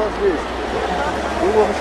duas vezes. Duas.